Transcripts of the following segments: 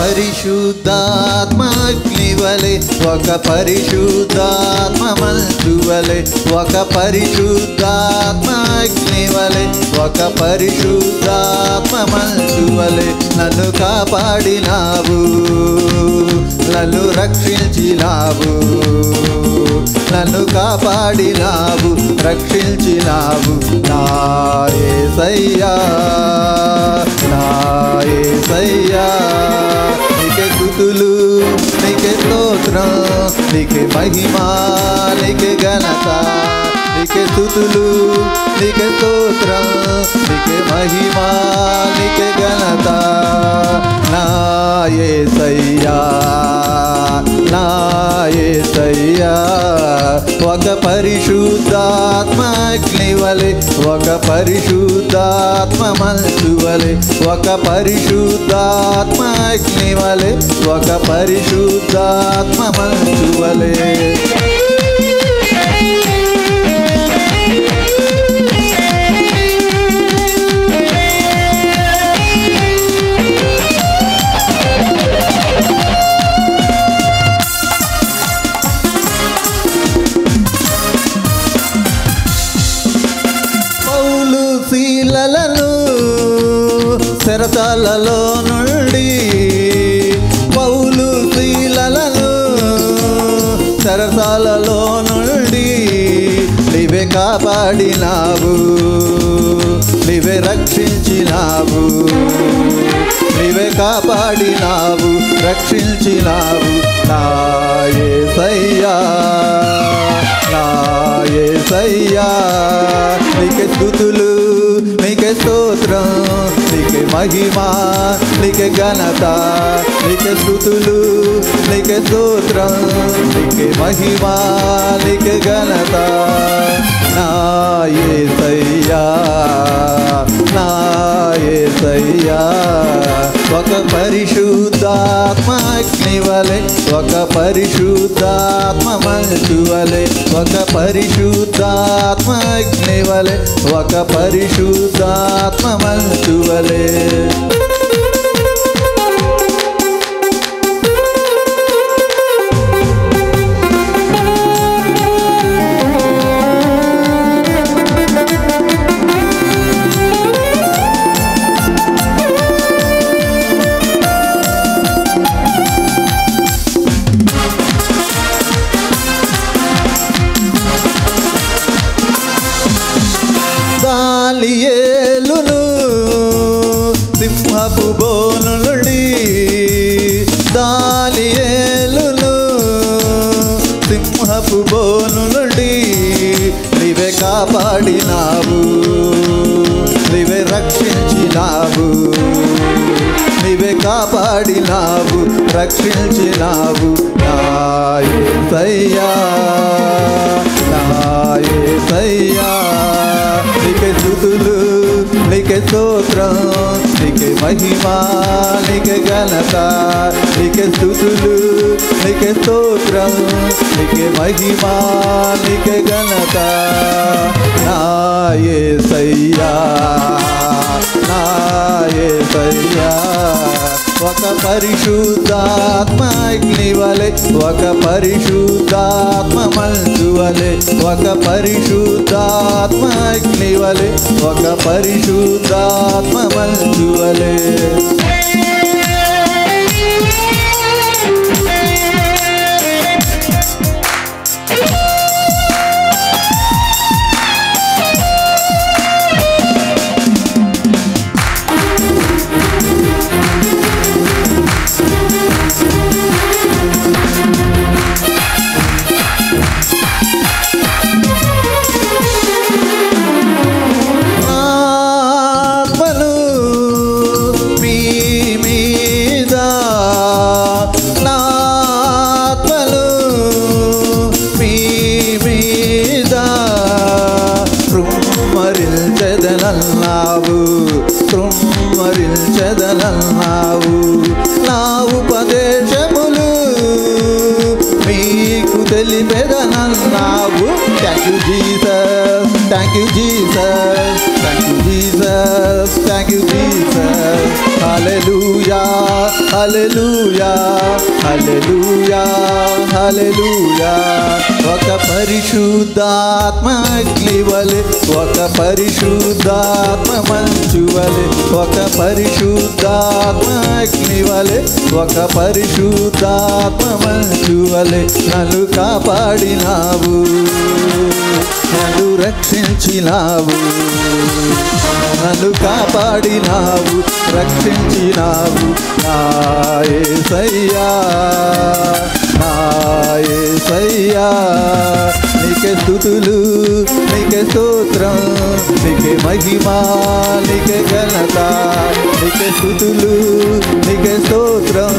పరిశుద్ధాత్మ అగ్నివలే ఒక పరిశుద్ధాత్మ మంచువలే ఒక పరిశుద్ధాత్మ అగ్నివలే ఒక పరిశుద్ధాత్మమంచువలే నన్ను కాపాడినావు నన్ను రక్షించినావు నన్ను కాపాడినావు రక్షించినావు. నాయే సయ్యా నాయే సయ్యా నీకే కుతులు నీకే స్తోత్రం నీకే మహిమా నీకే ఘనత. నీకే స్థుతులు నీకే స్తోత్రం నీకే మహిమా నీకే ఘనత నా యేసయ్యా నా యేసయ్యా ఒక పరిశుద్ధాత్మ అగ్నివలే ఒక పరిశుద్ధాత్మ మంచువలే ఒక పరిశుద్ధాత్మ అగ్నివలే ఒక పరిశుద్ధాత్మ మంచువలే శీలలను శరతాలలో నుండి పౌలు శీలలను శరతాలలో నుండి నీవే కాపాడినావు నీవే రక్షించినావు నీవే కాపాడినావు రక్షించినావు. నా సయ్యా నా సయ్యా నీకే స్థుతులు స్తోత్రం నీకే మహిమా నీకే ఘనత నీకే స్థుతులు నీకే స్తోత్రం నీకే మహిమా నీకే ఘనత నా యేసయ్యా పరిశుద్ధాత్మ అగ్నివలే ఒక పరిశుద్ధాత్మ మంచువలే ఒక పరిశుద్ధాత్మ అగ్నివలే ఒక పరిశుద్ధాత్మ మంచువలే దాలియేలును సింహపు బోను నుండి దాలియేలును సింహపు బోను నుండి నీవే కాపాడినావు. నీవే రక్షించినావు. నీవే కాపాడినావు రక్షించినావు. నా యేసయ్యా నా యేసయ్యా నీకే స్థుతులు నీకే స్తోత్రం. నీకే మహిమా నీకే ఘనత నీకే స్థుతులు నీకే స్తోత్రం నీకే మహిమా నీకే ఘనత. నా సయ్యా నా యేసయ్యా ఒక పరిశుద్ధాత్మ అగ్నివలే ఒక పరిశుద్ధాత్మ మంచువలే ఒక పరిశుద్ధాత్మ అగ్నివలే ఒక పరిశుద్ధాత్మ మంచువలే Thank you, Jesus. Thank you, Jesus. Thank you, Jesus. Thank you, Jesus. Hallelujah. హల్లెలూయా హల్లెలూయా హల్లెలూయా ఒక పరిశుద్ధాత్మ అగ్ని వలె ఒక పరిశుద్ధాత్మ మంచు వలె ఒక పరిశుద్ధాత్మ అగ్ని వలె ఒక పరిశుద్ధాత్మ మంచు వలె నన్ను కాపాడినావు నన్ను రక్షించినావు. నన్ను కాపాడినావు రక్షించినావు. నాయసయ్యా నాయసయ్యా నీకే స్థుతులు నీకే స్తోత్రం నీకే మహిమా నీకే ఘనత నీకే స్థుతులు నీకే స్తోత్రం.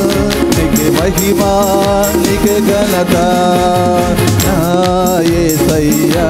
మహిమా నీకే ఘనత. నాయే సయ్యా